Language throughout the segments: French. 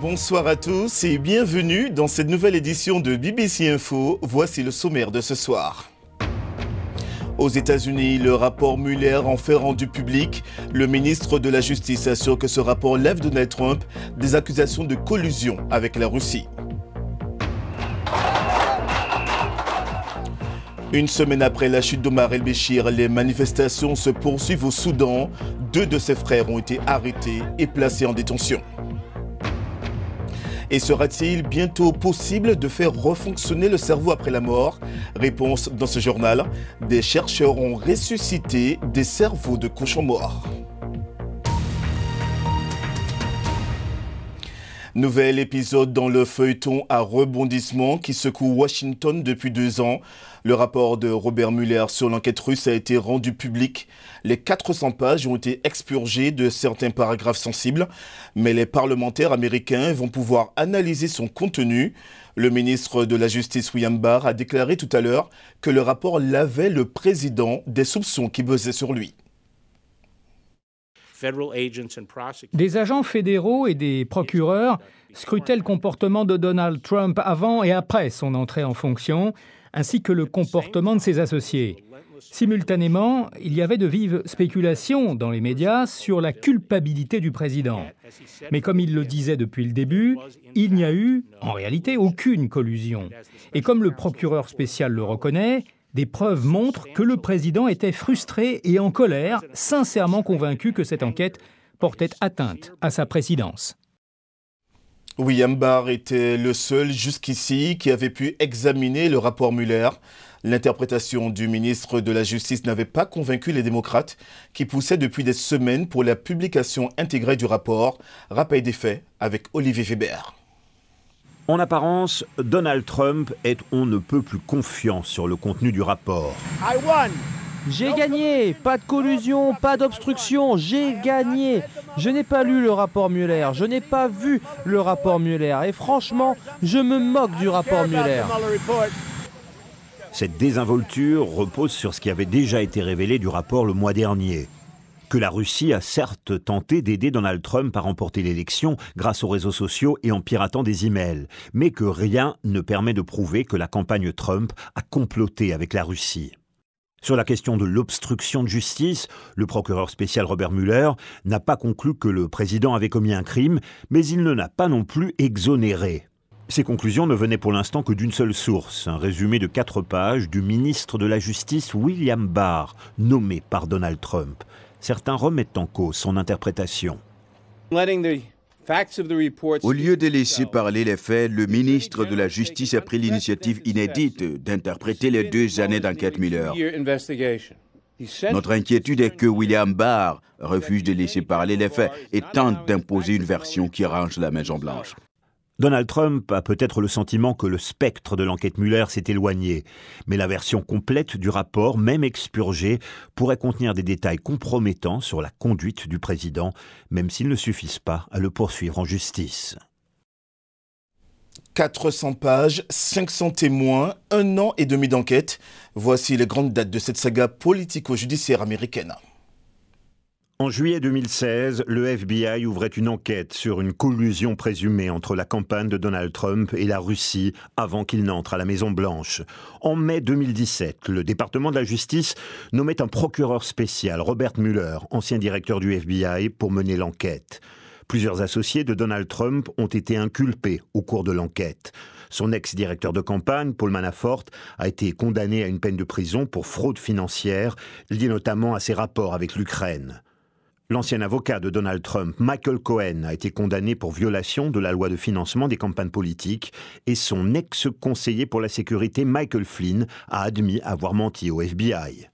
Bonsoir à tous et bienvenue dans cette nouvelle édition de BBC Info. Voici le sommaire de ce soir. Aux États-Unis, le rapport Mueller en fait rendu public. Le ministre de la Justice assure que ce rapport lève Donald Trump des accusations de collusion avec la Russie. Une semaine après la chute d'Omar el-Béchir, les manifestations se poursuivent au Soudan. Deux de ses frères ont été arrêtés et placés en détention. Et sera-t-il bientôt possible de faire refonctionner le cerveau après la mort Réponse dans ce journal. Des chercheurs ont ressuscité des cerveaux de cochons morts. Nouvel épisode dans le feuilleton à rebondissement qui secoue Washington depuis deux ans. Le rapport de Robert Mueller sur l'enquête russe a été rendu public. Les 400 pages ont été expurgées de certains paragraphes sensibles, mais les parlementaires américains vont pouvoir analyser son contenu. Le ministre de la Justice William Barr a déclaré tout à l'heure que le rapport lavait le président des soupçons qui pesaient sur lui. Des agents fédéraux et des procureurs scrutaient le comportement de Donald Trump avant et après son entrée en fonction, ainsi que le comportement de ses associés. Simultanément, il y avait de vives spéculations dans les médias sur la culpabilité du président. Mais comme il le disait depuis le début, il n'y a eu, en réalité, aucune collusion. Et comme le procureur spécial le reconnaît, des preuves montrent que le président était frustré et en colère, sincèrement convaincu que cette enquête portait atteinte à sa présidence. William Barr était le seul jusqu'ici qui avait pu examiner le rapport Mueller. L'interprétation du ministre de la Justice n'avait pas convaincu les démocrates qui poussaient depuis des semaines pour la publication intégrée du rapport. Rappel des faits avec Olivier Weber. En apparence, Donald Trump est on ne peut plus confiant sur le contenu du rapport. J'ai gagné, pas de collusion, pas d'obstruction, j'ai gagné. Je n'ai pas lu le rapport Mueller, je n'ai pas vu le rapport Mueller. Et franchement, je me moque du rapport Mueller. Cette désinvolture repose sur ce qui avait déjà été révélé du rapport le mois dernier que la Russie a certes tenté d'aider Donald Trump à remporter l'élection grâce aux réseaux sociaux et en piratant des emails, mais que rien ne permet de prouver que la campagne Trump a comploté avec la Russie. Sur la question de l'obstruction de justice, le procureur spécial Robert Mueller n'a pas conclu que le président avait commis un crime, mais il ne l'a pas non plus exonéré. Ces conclusions ne venaient pour l'instant que d'une seule source, un résumé de quatre pages du ministre de la Justice William Barr, nommé par Donald Trump certains remettent en cause son interprétation. Au lieu de laisser parler les faits, le ministre de la Justice a pris l'initiative inédite d'interpréter les deux années d'enquête Miller. Notre inquiétude est que William Barr refuse de laisser parler les faits et tente d'imposer une version qui arrange la Maison-Blanche. Donald Trump a peut-être le sentiment que le spectre de l'enquête Mueller s'est éloigné, mais la version complète du rapport, même expurgée, pourrait contenir des détails compromettants sur la conduite du président, même s'ils ne suffisent pas à le poursuivre en justice. 400 pages, 500 témoins, un an et demi d'enquête. Voici les grandes dates de cette saga politico-judiciaire américaine. En juillet 2016, le FBI ouvrait une enquête sur une collusion présumée entre la campagne de Donald Trump et la Russie avant qu'il n'entre à la Maison-Blanche. En mai 2017, le département de la justice nommait un procureur spécial, Robert Mueller, ancien directeur du FBI, pour mener l'enquête. Plusieurs associés de Donald Trump ont été inculpés au cours de l'enquête. Son ex-directeur de campagne, Paul Manafort, a été condamné à une peine de prison pour fraude financière, liée notamment à ses rapports avec l'Ukraine. L'ancien avocat de Donald Trump, Michael Cohen, a été condamné pour violation de la loi de financement des campagnes politiques et son ex-conseiller pour la sécurité, Michael Flynn, a admis avoir menti au FBI.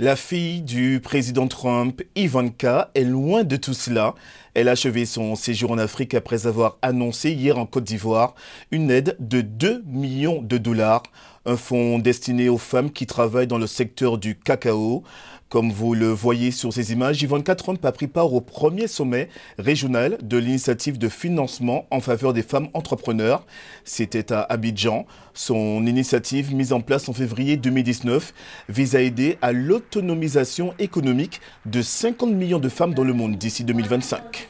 La fille du président Trump, Ivanka, est loin de tout cela. Elle a achevé son séjour en Afrique après avoir annoncé hier en Côte d'Ivoire une aide de 2 millions de dollars, un fonds destiné aux femmes qui travaillent dans le secteur du cacao Comme vous le voyez sur ces images, Ivanka Trump a pris part au premier sommet régional de l'initiative de financement en faveur des femmes entrepreneurs. C'était à Abidjan. Son initiative, mise en place en février 2019, vise à aider à l'autonomisation économique de 50 millions de femmes dans le monde d'ici 2025.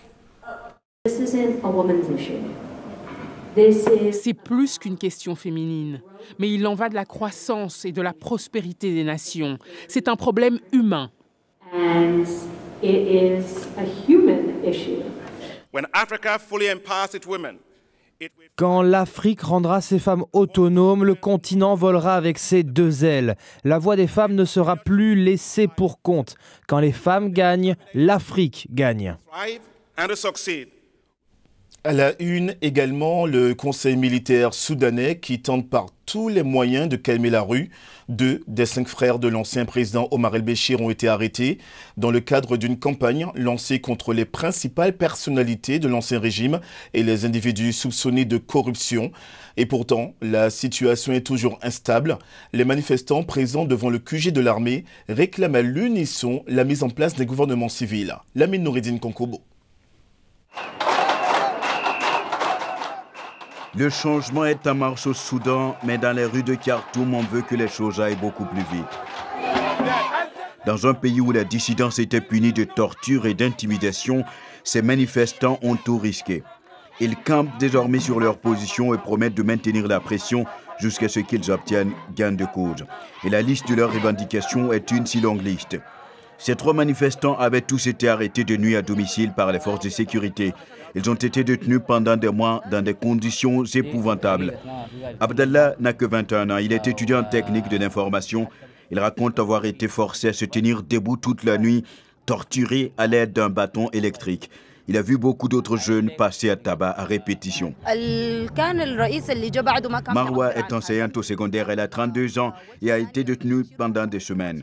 C'est plus qu'une question féminine, mais il en va de la croissance et de la prospérité des nations. C'est un problème humain. Quand l'Afrique rendra ses femmes autonomes, le continent volera avec ses deux ailes. La voix des femmes ne sera plus laissée pour compte. Quand les femmes gagnent, l'Afrique gagne. À la une également, le conseil militaire soudanais qui tente par tous les moyens de calmer la rue. Deux des cinq frères de l'ancien président Omar el-Béchir ont été arrêtés dans le cadre d'une campagne lancée contre les principales personnalités de l'ancien régime et les individus soupçonnés de corruption. Et pourtant, la situation est toujours instable. Les manifestants présents devant le QG de l'armée réclament à l'unisson la mise en place des gouvernements civils. Lamine Noureddin Konkobo. Le changement est en marche au Soudan, mais dans les rues de Khartoum, on veut que les choses aillent beaucoup plus vite. Dans un pays où la dissidence était punie de torture et d'intimidation, ces manifestants ont tout risqué. Ils campent désormais sur leur position et promettent de maintenir la pression jusqu'à ce qu'ils obtiennent gain de cause. Et la liste de leurs revendications est une si longue liste. Ces trois manifestants avaient tous été arrêtés de nuit à domicile par les forces de sécurité. Ils ont été détenus pendant des mois dans des conditions épouvantables. Abdallah n'a que 21 ans. Il est étudiant en technique de l'information. Il raconte avoir été forcé à se tenir debout toute la nuit, torturé à l'aide d'un bâton électrique. Il a vu beaucoup d'autres jeunes passer à tabac à répétition. Marwa est enseignante au secondaire. Elle a 32 ans et a été détenue pendant des semaines.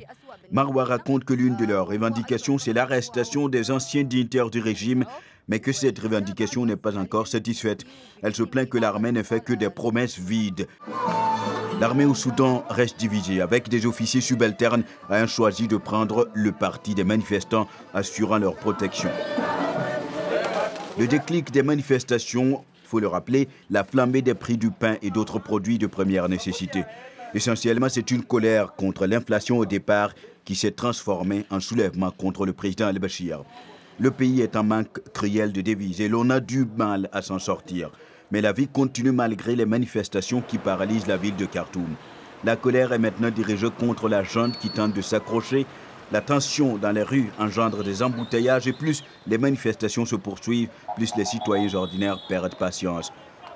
Marwa raconte que l'une de leurs revendications, c'est l'arrestation des anciens dignitaires du régime, mais que cette revendication n'est pas encore satisfaite. Elle se plaint que l'armée ne fait que des promesses vides. L'armée au Soudan reste divisée, avec des officiers subalternes ayant choisi de prendre le parti des manifestants, assurant leur protection. Le déclic des manifestations, faut le rappeler, la flambée des prix du pain et d'autres produits de première nécessité. Essentiellement, c'est une colère contre l'inflation au départ qui s'est transformée en soulèvement contre le président al-Bashir. Le pays est en manque cruel de devises et l'on a du mal à s'en sortir. Mais la vie continue malgré les manifestations qui paralysent la ville de Khartoum. La colère est maintenant dirigée contre la junte qui tente de s'accrocher. La tension dans les rues engendre des embouteillages et plus les manifestations se poursuivent, plus les citoyens ordinaires perdent patience.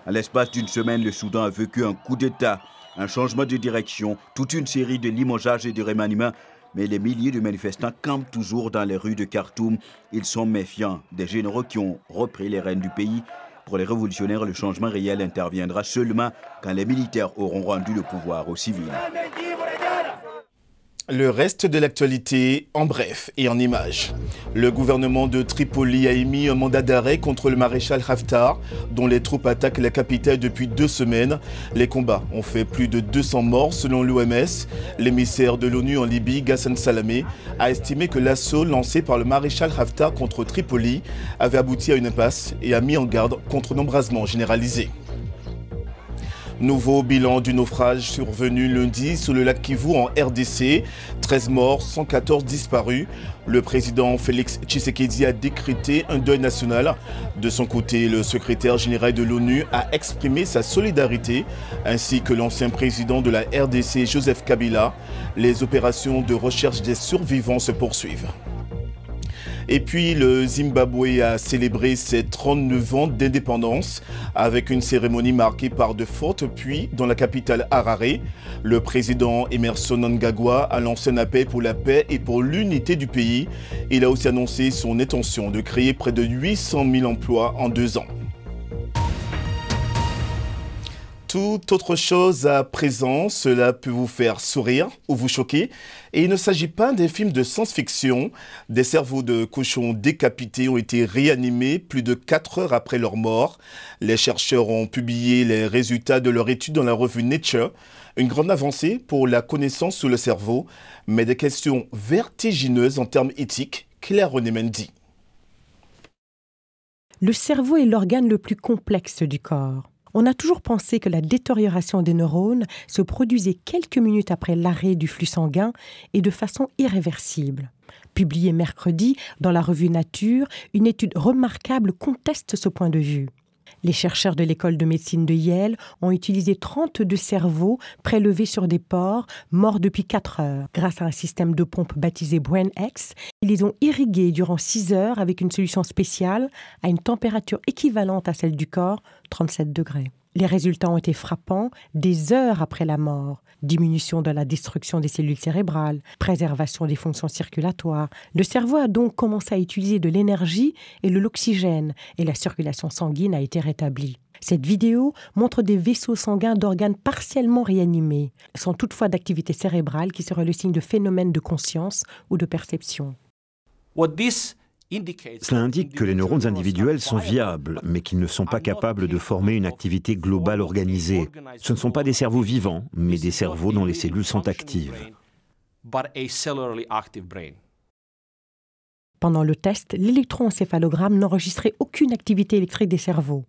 À l'espace d'une semaine, le Soudan a vécu un coup d'État, un changement de direction, toute une série de limogeages et de remaniements mais les milliers de manifestants campent toujours dans les rues de Khartoum. Ils sont méfiants des généraux qui ont repris les rênes du pays. Pour les révolutionnaires, le changement réel interviendra seulement quand les militaires auront rendu le pouvoir aux civils. Le reste de l'actualité en bref et en images. Le gouvernement de Tripoli a émis un mandat d'arrêt contre le maréchal Haftar, dont les troupes attaquent la capitale depuis deux semaines. Les combats ont fait plus de 200 morts selon l'OMS. L'émissaire de l'ONU en Libye, Ghassan Salamé, a estimé que l'assaut lancé par le maréchal Haftar contre Tripoli avait abouti à une impasse et a mis en garde contre un embrasement généralisé. Nouveau bilan du naufrage survenu lundi sous le lac Kivu en RDC. 13 morts, 114 disparus. Le président Félix Tshisekedi a décrété un deuil national. De son côté, le secrétaire général de l'ONU a exprimé sa solidarité, ainsi que l'ancien président de la RDC, Joseph Kabila. Les opérations de recherche des survivants se poursuivent. Et puis le Zimbabwe a célébré ses 39 ans d'indépendance avec une cérémonie marquée par de fortes pluies dans la capitale Harare. Le président Emerson Mnangagwa a lancé un appel pour la paix et pour l'unité du pays. Il a aussi annoncé son intention de créer près de 800 000 emplois en deux ans. Tout autre chose à présent, cela peut vous faire sourire ou vous choquer. Et il ne s'agit pas des films de science-fiction. Des cerveaux de cochons décapités ont été réanimés plus de 4 heures après leur mort. Les chercheurs ont publié les résultats de leur étude dans la revue Nature. Une grande avancée pour la connaissance sur le cerveau, mais des questions vertigineuses en termes éthiques. Claire René Mendy. Le cerveau est l'organe le plus complexe du corps. On a toujours pensé que la détérioration des neurones se produisait quelques minutes après l'arrêt du flux sanguin et de façon irréversible. Publiée mercredi dans la revue Nature, une étude remarquable conteste ce point de vue. Les chercheurs de l'école de médecine de Yale ont utilisé 32 cerveaux prélevés sur des porcs morts depuis 4 heures. Grâce à un système de pompe baptisé BrainX, ils les ont irrigués durant 6 heures avec une solution spéciale à une température équivalente à celle du corps, 37 degrés. Les résultats ont été frappants des heures après la mort. Diminution de la destruction des cellules cérébrales, préservation des fonctions circulatoires. Le cerveau a donc commencé à utiliser de l'énergie et de l'oxygène et la circulation sanguine a été rétablie. Cette vidéo montre des vaisseaux sanguins d'organes partiellement réanimés, sans toutefois d'activité cérébrale qui serait le signe de phénomènes de conscience ou de perception. Cela indique que les neurones individuels sont viables, mais qu'ils ne sont pas capables de former une activité globale organisée. Ce ne sont pas des cerveaux vivants, mais des cerveaux dont les cellules sont actives. Pendant le test, l'électroencéphalogramme n'enregistrait aucune activité électrique des cerveaux.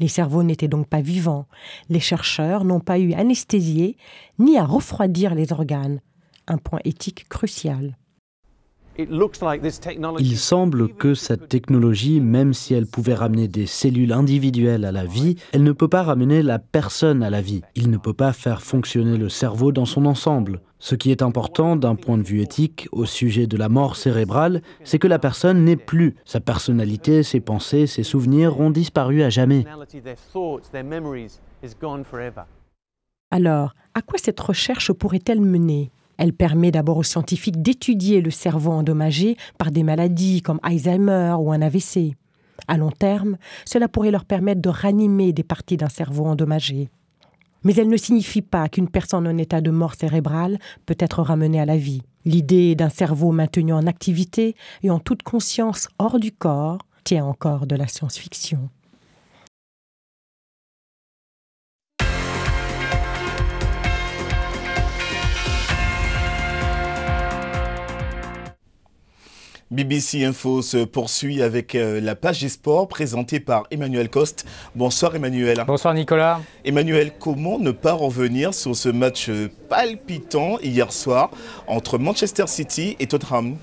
Les cerveaux n'étaient donc pas vivants. Les chercheurs n'ont pas eu à anesthésier ni à refroidir les organes, un point éthique crucial. Il semble que cette technologie, même si elle pouvait ramener des cellules individuelles à la vie, elle ne peut pas ramener la personne à la vie. Il ne peut pas faire fonctionner le cerveau dans son ensemble. Ce qui est important d'un point de vue éthique au sujet de la mort cérébrale, c'est que la personne n'est plus. Sa personnalité, ses pensées, ses souvenirs ont disparu à jamais. Alors, à quoi cette recherche pourrait-elle mener? Elle permet d'abord aux scientifiques d'étudier le cerveau endommagé par des maladies comme Alzheimer ou un AVC. À long terme, cela pourrait leur permettre de ranimer des parties d'un cerveau endommagé. Mais elle ne signifie pas qu'une personne en état de mort cérébrale peut être ramenée à la vie. L'idée d'un cerveau maintenu en activité et en toute conscience hors du corps tient encore de la science-fiction. BBC Info se poursuit avec euh, la page des sports présentée par Emmanuel Coste. Bonsoir Emmanuel. Bonsoir Nicolas. Emmanuel, comment ne pas revenir sur ce match euh, palpitant hier soir entre Manchester City et Tottenham?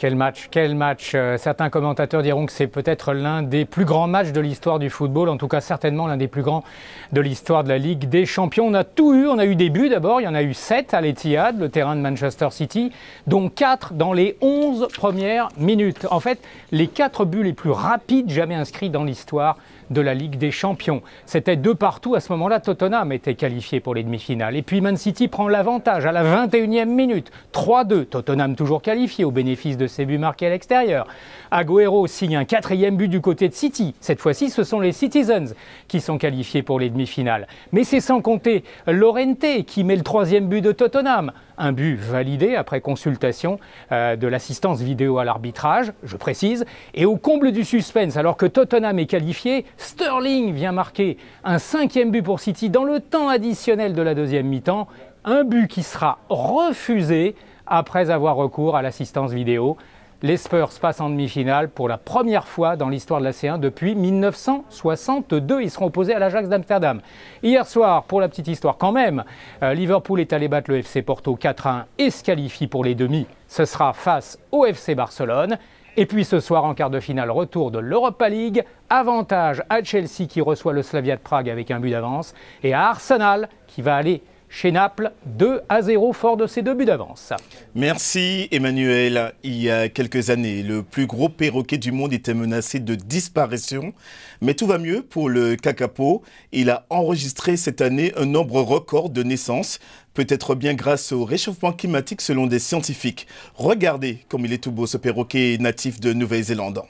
Quel match, quel match. Euh, certains commentateurs diront que c'est peut-être l'un des plus grands matchs de l'histoire du football, en tout cas certainement l'un des plus grands de l'histoire de la Ligue des Champions. On a tout eu, on a eu des buts d'abord, il y en a eu 7 à l'Etihad, le terrain de Manchester City, dont 4 dans les 11 premières minutes. En fait, les 4 buts les plus rapides jamais inscrits dans l'histoire de la Ligue des Champions. C'était deux partout à ce moment-là. Tottenham était qualifié pour les demi-finales. Et puis Man City prend l'avantage à la 21e minute. 3-2. Tottenham toujours qualifié au bénéfice de ses buts marqués à l'extérieur. Agüero signe un quatrième but du côté de City. Cette fois-ci, ce sont les Citizens qui sont qualifiés pour les demi-finales. Mais c'est sans compter Lorente qui met le troisième but de Tottenham. Un but validé après consultation euh, de l'assistance vidéo à l'arbitrage, je précise. Et au comble du suspense, alors que Tottenham est qualifié, Sterling vient marquer un cinquième but pour City dans le temps additionnel de la deuxième mi-temps. Un but qui sera refusé après avoir recours à l'assistance vidéo. Les Spurs passent en demi-finale pour la première fois dans l'histoire de la C1 depuis 1962. Ils seront opposés à l'Ajax d'Amsterdam. Hier soir, pour la petite histoire quand même, euh, Liverpool est allé battre le FC Porto 4-1 et se qualifie pour les demi. Ce sera face au FC Barcelone. Et puis ce soir, en quart de finale, retour de l'Europa League. Avantage à Chelsea qui reçoit le Slavia de Prague avec un but d'avance. Et à Arsenal qui va aller chez Naples, 2 à 0 fort de ses deux buts d'avance. Merci Emmanuel. Il y a quelques années, le plus gros perroquet du monde était menacé de disparition. Mais tout va mieux pour le cacapo. Il a enregistré cette année un nombre record de naissances, peut-être bien grâce au réchauffement climatique selon des scientifiques. Regardez comme il est tout beau ce perroquet natif de Nouvelle-Zélande.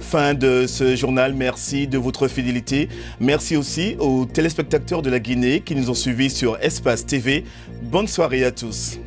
Fin de ce journal, merci de votre fidélité. Merci aussi aux téléspectateurs de la Guinée qui nous ont suivis sur Espace TV. Bonne soirée à tous.